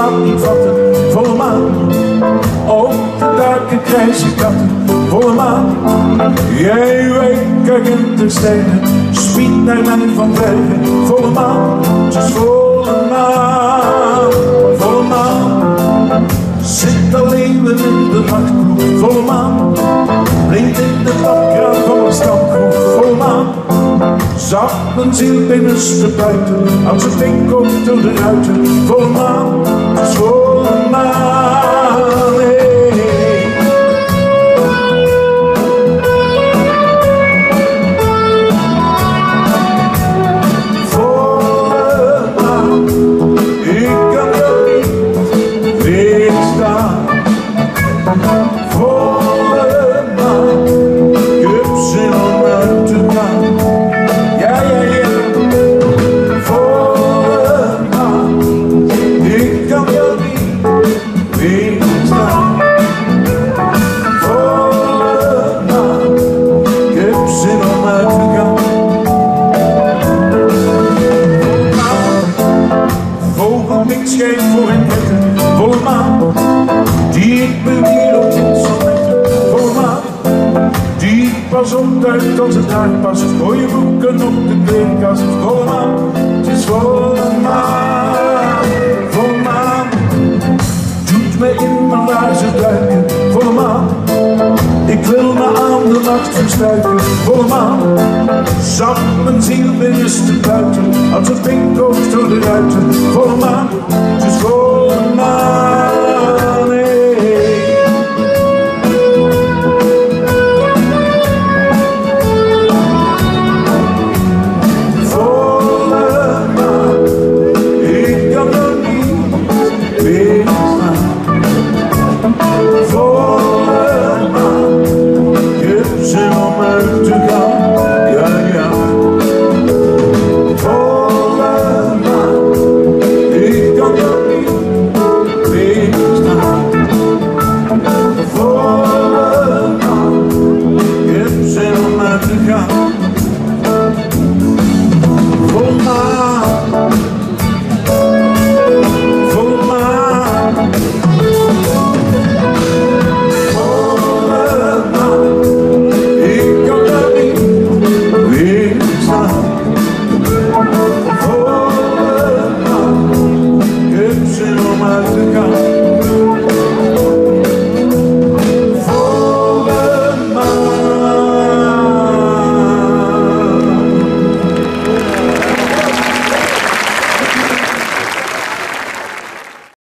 land niet volle maan. Ook de daken krijs je katten, volle maan. Jij week in de stenen, spiet naar mij van bergen, volle maan. Dus volle maan, volle maan. Zit alleen in de nacht, volle. Zag mijn ziel binnenste buiten, als het ding komt door de ruiten, volle maan. Volle maan, maan, ik. Vogel niks schijnt voor maan. Die ik op dit. Die pas op uit als het daar past. Gooi je boeken op de kleedkast, volle maan. Het is volle nacht volle maan. Zat mijn ziel binnenste buiten, als het pinkookt door de ruiten. Volle maan, dus volle maan.